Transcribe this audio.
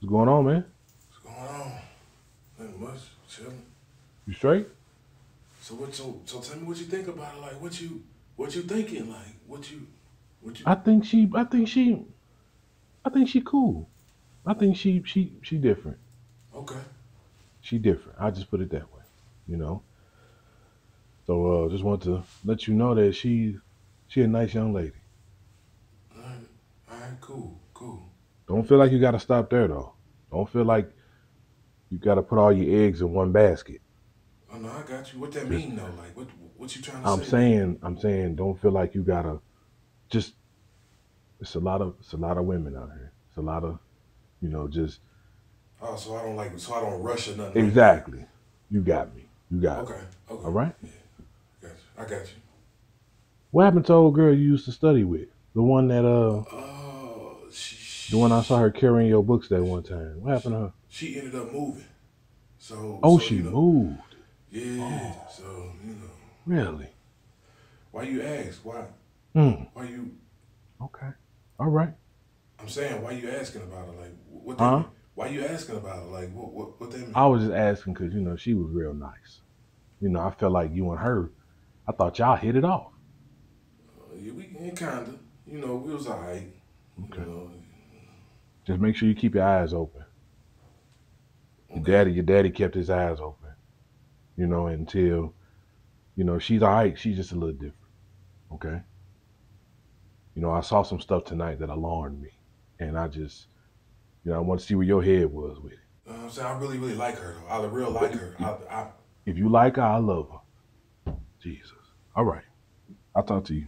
What's going on, man? What's going on? Nothing much. Chilling. You straight? So what? So, so tell me what you think about it. Like what you what you thinking? Like what you what you? I think she. I think she. I think she cool. I think she she she different. okay. She different. I just put it that way. You know. So uh, just want to let you know that she she a nice young lady. All right. All right. Cool. Cool. Don't feel like you got to stop there though. Don't feel like you got to put all your eggs in one basket. Oh no, I got you. What that mean though? Like what what you trying to say? I'm saying, I'm saying, don't feel like you gotta just. It's a lot of, it's a lot of women out here. It's a lot of, you know, just Oh, so I don't like. So I don't rush or nothing. like exactly. You got me. You got me. Okay. Okay. All right. Got you. I got you. What happened to old girl you used to study with? The one that, uh, she, the one I saw her carrying your books that one time. What happened to her? She ended up moving. So. Oh, so, she you know, moved. Yeah. So you know, Really? why you ask? Why? Hmm. Why you? Okay. All right. I'm saying, why you asking about it? Like, what? They, Huh? Why you asking about it? Like, what? What? What they mean? I was just asking because you know she was real nice. You know, I felt like you and her. I thought y'all hit it off. Uh, yeah, we yeah, kinda. You know, we was alright. Okay. You know, Just make sure you keep your eyes open. Your okay. daddy, your daddy kept his eyes open. You know, until, you know, she's all right. She's just a little different. Okay. You know, I saw some stuff tonight that alarmed me, and I just, you know, I want to see where your head was with it. You know I'm saying? I really, really like her though. I real like her. I, I, If you like her, I love her. Jesus. All right. I'll talk to you.